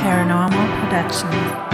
Paranormal Productions.